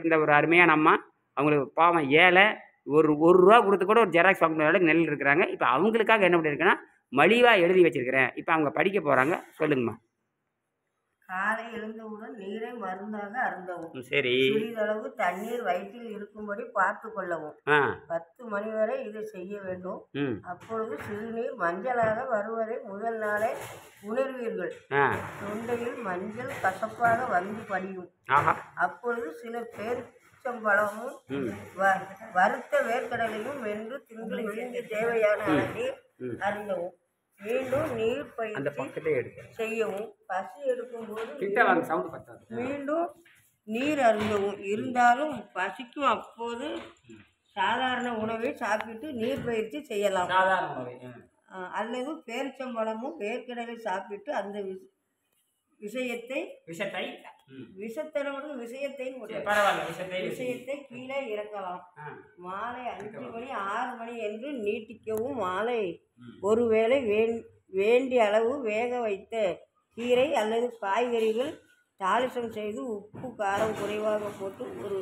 இருந்த ஒரு அருமையான அம்மா. அவங்களுக்கு பாவம் ஏழை ஒரு ஒரு ரூபா கொடுத்து கூட ஒரு ஜெராக்ஸ் வாங்கின அளவுக்கு நெல் இருக்கிறாங்க. இப்போ அவங்களுக்காக என்ன பண்ணியிருக்கேன்னா மலிவாக எழுதி வச்சுருக்கிறேன். இப்போ அவங்க படிக்க போகிறாங்க சொல்லுங்கம்மா. காலை எழுந்தவுடன் நீரை மருந்தாக அருந்தவும். சரி. சிறிதளவு தண்ணீர் வயிற்றில் இருக்கும்படி பார்த்து கொள்ளவும். பத்து மணி வரை இதை செய்ய வேண்டும். அப்பொழுது சிறுநீர் மஞ்சளாக வருவதை முதல் நாளே உணர்வீர்கள். தொண்டையில் மஞ்சள் கசப்பாக வந்து படியும். அப்பொழுது சில பேரிச்சம்பழமும் ம். வ- வறுத்த வேர்க்கடலையும் வென்று திங்கள் விழுந்து தேவையான அளவில். அருந்தவும். மீண்டும் நீர் அந்த பக்கத்தே எடுக்க செய்யவும் பசி எடுக்கும்போது சவுண்டு பத்தாது. மீண்டும் நீர் அருந்தவும். இருந்தாலும் பசிக்கும் அப்போது சாதாரண உணவை சாப்பிட்டு நீர் பயிற்சி செய்யலாம். சாதாரண உணவு அல்லது பேரிச்சம்பழமும் வேர்க்கடலை சாப்பிட்டு அந்த விஷயத்தை விஷத்தை. விஷத்தனோடு விஷயத்தை பரவாயில்ல விஷத்தை விஷயத்தை கீழே இறக்கலாம். மாலை அஞ்சு மணி ஆறு மணி என்று நீட்டிக்கவும் மாலை. ஒருவேளை வேண் வேண்டிய அளவு வேக வைத்த கீரை அல்லது காய்கறிகள் தாளிசம் செய்து உப்பு காரம் குறைவாக போட்டு ஒரு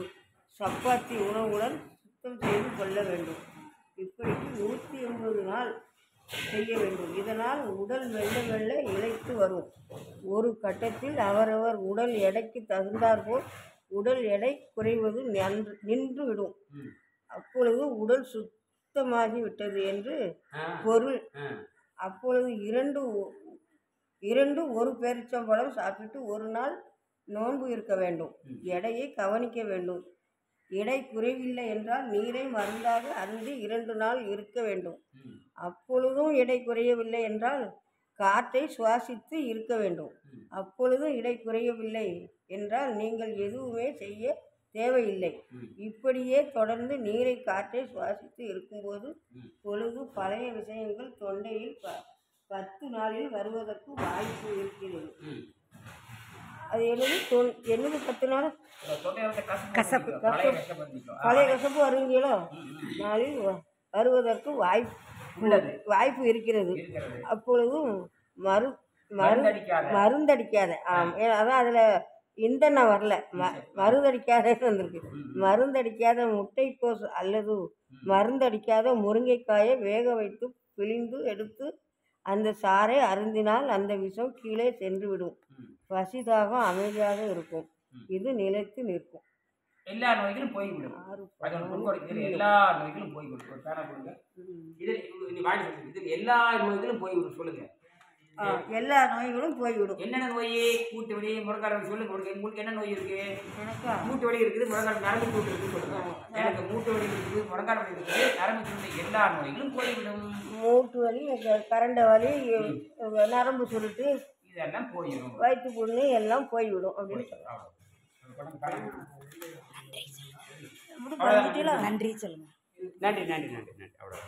சப்பாத்தி உணவுடன் சுத்தம் செய்து கொள்ள வேண்டும். இப்படிக்கு நூற்றி எண்பது நாள் செய்ய வேண்டும். இதனால் உடல் மெல்ல மெல்ல இழைத்து வரும். ஒரு கட்டத்தில் அவரவர் உடல் எடைக்கு தகுந்தாற்போல் உடல் எடை குறைவது நன்று- நின்று விடும் ம் அப்பொழுது உடல் சுத்தமாகி விட்டது என்று பொருள். அப்பொழுது இரண்டு இரண்டு ஒரு பேரிச்சம்பழம் சாப்பிட்டு ஒரு நாள் நோன்பு இருக்க வேண்டும். எடையை கவனிக்க வேண்டும். எடை குறைவில்லை என்றால் நீரை மருந்தாக அருந்தி இரண்டு நாள் இருக்க வேண்டும். அப்பொழுதும் எடை குறையவில்லை என்றால் காற்றை சுவாசித்து இருக்க வேண்டும். அப்பொழுதும் இடை குறையவில்லை என்றால் நீங்கள் எதுவுமே செய்ய தேவையில்லை. இப்படியே தொடர்ந்து நீரை காற்றை சுவாசித்து இருக்கும்போது பொழுது பழைய விஷயங்கள் தொண்டையில் ப பத்து நாளில் வருவதற்கு வாய்ப்பு இருக்கிறது. அது என்னது? தொ என்னது பத்து நாள்? கசப்பு பழைய கசப்பு பழைய கசப்பு வருவீங்களோ? நாளில் வ- வருவதற்கு வாய்ப்பு உள்ளது. வாய்ப்பு இருக்கிறது. அப்பொழுதும் மரு மரு மருந்தடிக்காத. அதான் அதில் இந்தெண்ணெய் வரல. ம மருந்தடிக்காதன்னு வந்திருக்கு. மருந்தடிக்காத முட்டைக்கோஸ் அல்லது மருந்தடிக்காத முருங்கைக்காயை வேக வைத்து பிழிந்து எடுத்து அந்த சாறை அருந்தினால் அந்த விஷம் கீழே சென்று விடும். ம். பசி தாகம் அமைதியாக இருக்கும். இது நிலைத்து நிற்கும். எல்லா நோய்களும் போய்விடும் அது கொடுக்கிறது எல்லா நோய்களும் போய்விடும் ஒரு பேனா கொடுங்க. இதில் நீ வாங்கி சொல்லுங்க இதில் எல்லா நோய்களும் போய்விடும் சொல்லுங்க. எல்லா நோய்களும் போய்விடும் என்னென்ன நோய்? கூட்டு வலி வலி சொல்லுங்க. உங்களுக்கு உங்களுக்கு என்ன நோய் இருக்கு? எனக்கா? மூட்டு வலி இருக்குது முழங்கால் நரம்பு கூட்டு இருக்குன்னு சொல்லுங்க. எனக்கு மூட்டு வலி இருக்குது முழங்கால் வலி இருக்குது. நரம்பு கூட்டு எல்லா நோய்களும் போய்விடும் மூட்டு வலி கரண்ட வலி நரம்பு சுருட்டு இதெல்லாம் போயிடும். வயிற்று புண்ணு எல்லாம் போய்விடும் அப்படின்னு நன்றி சொல்லுங்க. நன்றி நன்றி நன்றி நன்றி. அவ்வளோ